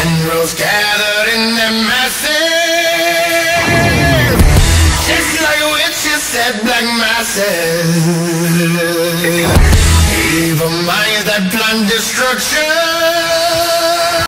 Generals gathered in their masses, just like witches at black masses. Evil minds that plan destruction.